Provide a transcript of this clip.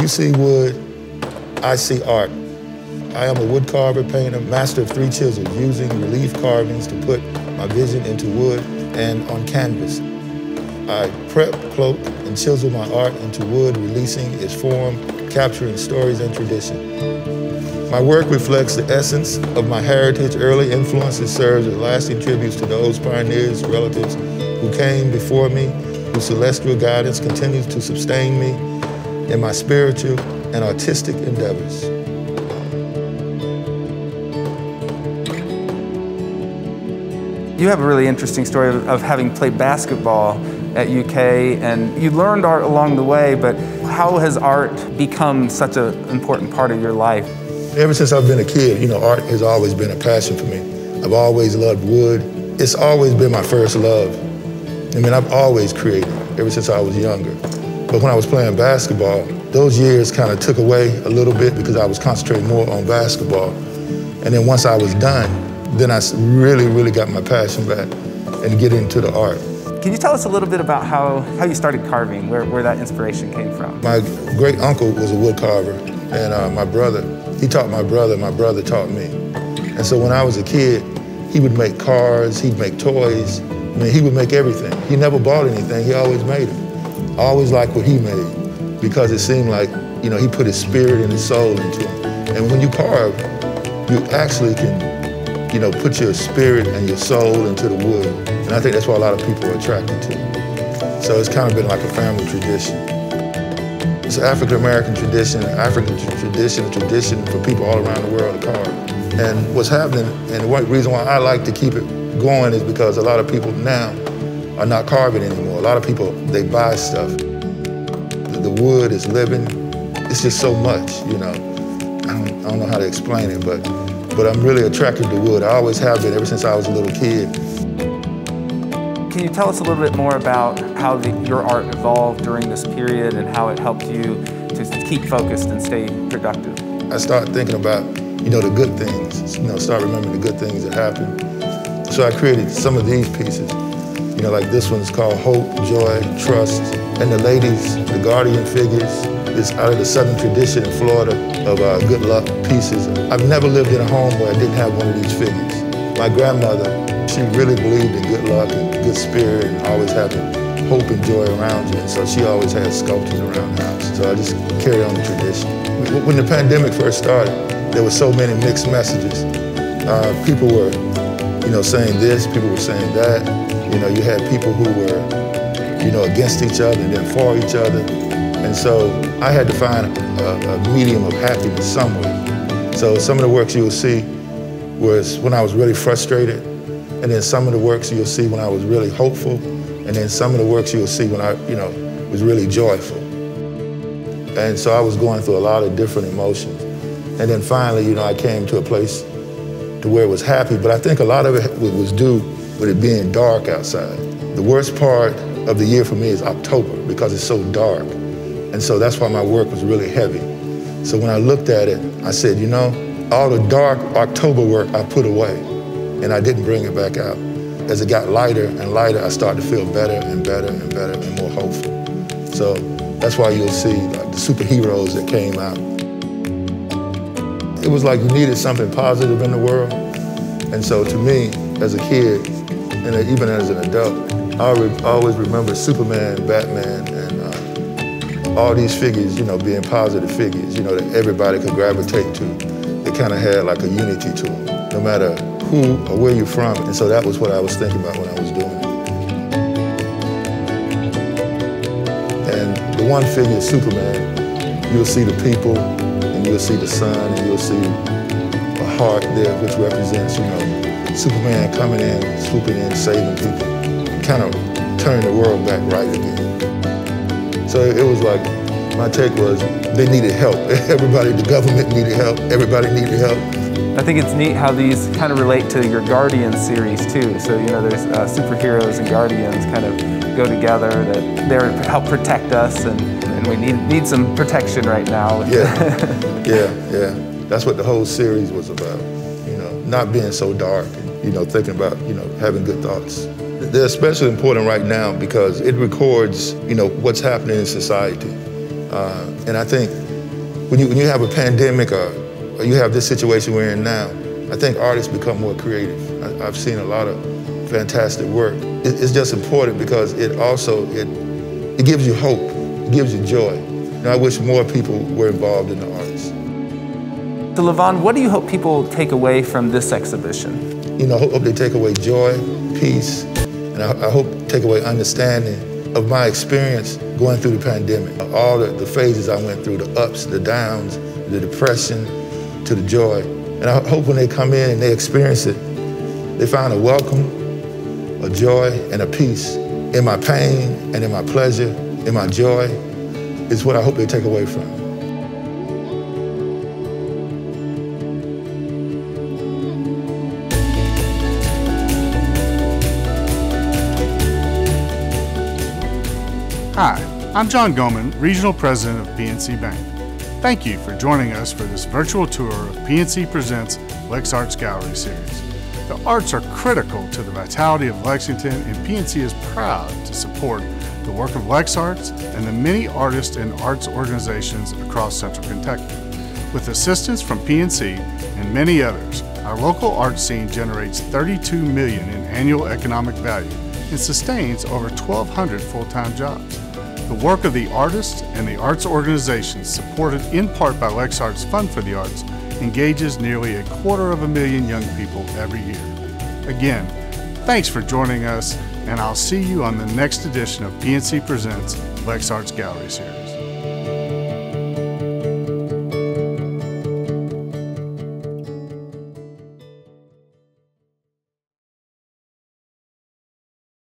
You see wood, I see art. I am a wood carver, painter, master of three chisels, using relief carvings to put my vision into wood and on canvas. I prep, cloak, and chisel my art into wood, releasing its form, capturing stories and tradition. My work reflects the essence of my heritage. Early influences serves as lasting tributes to those pioneers, relatives who came before me, whose celestial guidance continues to sustain me in my spiritual and artistic endeavors. You have a really interesting story of, of, having played basketball at UK and you learned art along the way, but how has art become such an important part of your life? Ever since I've been a kid, you know, art has always been a passion for me. I've always loved wood. It's always been my first love. I mean, I've always created ever since I was younger. But when I was playing basketball, those years kind of took away a little bit because I was concentrating more on basketball. And then once I was done, then I really, really got my passion back and get into the art. Can you tell us a little bit about how, how you started carving, where, where that inspiration came from? My great uncle was a wood carver, and uh, my brother, he taught my brother, my brother taught me. And so when I was a kid, he would make cars, he'd make toys, I mean, he would make everything. He never bought anything, he always made it. I always liked what he made because it seemed like, you know, he put his spirit and his soul into it. And when you carve, you actually can you know, put your spirit and your soul into the wood. And I think that's what a lot of people are attracted to. So it's kind of been like a family tradition. It's an African American tradition, African tradition, a tradition for people all around the world to carve. And what's happening, and the reason why I like to keep it going is because a lot of people now are not carving anymore. A lot of people, they buy stuff. The wood is living. It's just so much, you know. I don't, I don't know how to explain it, but but I'm really attracted to wood. I always have been ever since I was a little kid. Can you tell us a little bit more about how the, your art evolved during this period and how it helped you to keep focused and stay productive? I started thinking about, you know, the good things, you know, start remembering the good things that happened. So I created some of these pieces, you know, like this one's called Hope, Joy, Trust, and the ladies, the guardian figures, is out of the Southern tradition in Florida of uh, good luck pieces. I've never lived in a home where I didn't have one of these figures. My grandmother, she really believed in good luck and good spirit and always having hope and joy around you. And so she always had sculptures around the house. So I just carried on the tradition. When the pandemic first started, there were so many mixed messages. Uh, people were, you know, saying this, people were saying that. You know, you had people who were, you know, against each other and then for each other. And so I had to find a, a medium of happiness somewhere. So some of the works you'll see was when I was really frustrated, and then some of the works you'll see when I was really hopeful, and then some of the works you'll see when I, you know, was really joyful. And so I was going through a lot of different emotions. And then finally, you know, I came to a place to where it was happy, but I think a lot of it was due with it being dark outside. The worst part of the year for me is October because it's so dark. And so that's why my work was really heavy. So when I looked at it, I said, you know, all the dark October work I put away and I didn't bring it back out. As it got lighter and lighter, I started to feel better and better and better and more hopeful. So that's why you'll see like, the superheroes that came out. It was like you needed something positive in the world. And so to me, as a kid, and even as an adult, I always remember Superman, Batman, and uh, all these figures, you know, being positive figures, you know, that everybody could gravitate to. They kind of had like a unity to them, no matter who or where you're from. And so that was what I was thinking about when I was doing it. And the one figure, Superman, you'll see the people, and you'll see the sun, and you'll see a heart there, which represents, you know, Superman coming in, swooping in, saving people, kind of turning the world back right again. So it was like, my take was they needed help. Everybody, the government needed help. Everybody needed help. I think it's neat how these kind of relate to your Guardian series too. So, you know, there's uh, superheroes and Guardians kind of go together that they're help protect us and, and we need, need some protection right now. Yeah, yeah, yeah. That's what the whole series was about, not being so dark and, you know, thinking about, you know, having good thoughts. They're especially important right now because it records, you know, what's happening in society. Uh, and I think when you, when you have a pandemic or, or you have this situation we're in now, I think artists become more creative. I, have seen a lot of fantastic work. It, it's just important because it also, it, it gives you hope, it gives you joy. And I wish more people were involved in the arts. So LaVon, what do you hope people take away from this exhibition? You know, I hope they take away joy, peace, and I, I hope take away understanding of my experience going through the pandemic. All the, the phases I went through, the ups, the downs, the depression, to the joy. And I hope when they come in and they experience it, they find a welcome, a joy, and a peace in my pain and in my pleasure, in my joy, is what I hope they take away from Hi, I'm John Goman, Regional President of PNC Bank. Thank you for joining us for this virtual tour of PNC Presents LexArts Gallery Series. The arts are critical to the vitality of Lexington and PNC is proud to support the work of LexArts and the many artists and arts organizations across central Kentucky. With assistance from PNC and many others, our local art scene generates 32 million in annual economic value and sustains over 1,200 full-time jobs. The work of the artists and the arts organizations, supported in part by LexArts Fund for the Arts, engages nearly a quarter of a million young people every year. Again, thanks for joining us, and I'll see you on the next edition of PNC Presents LexArts Gallery Series.